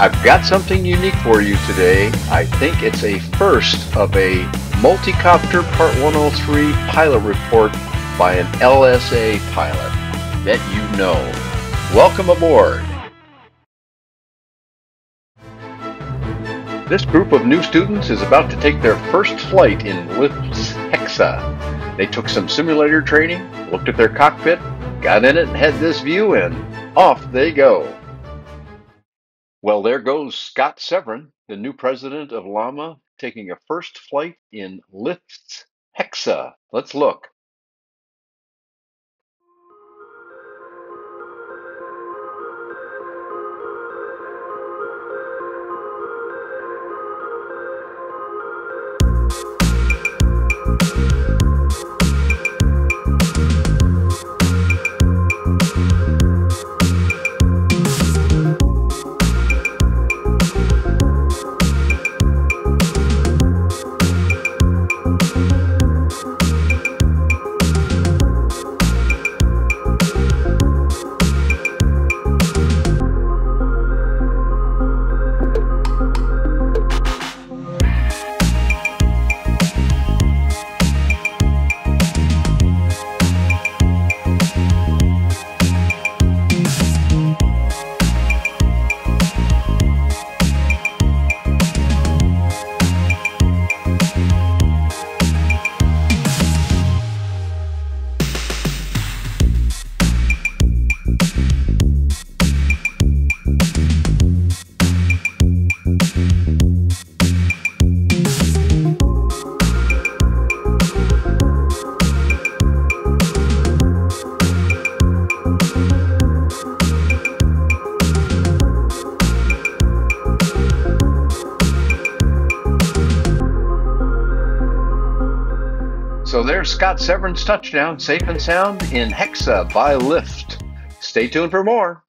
I've got something unique for you today. I think it's a first of a multi-copter Part 103 pilot report by an LSA pilot. that you know. Welcome aboard. This group of new students is about to take their first flight in LIFT's Hexa. They took some simulator training, looked at their cockpit, got in it and had this view, and off they go. Well, there goes Scott Severen, the new president of LAMA, taking a first flight in LIFT's Hexa. Let's look. So there's Scott Severen's touchdown, safe and sound in Hexa by LIFT. Stay tuned for more.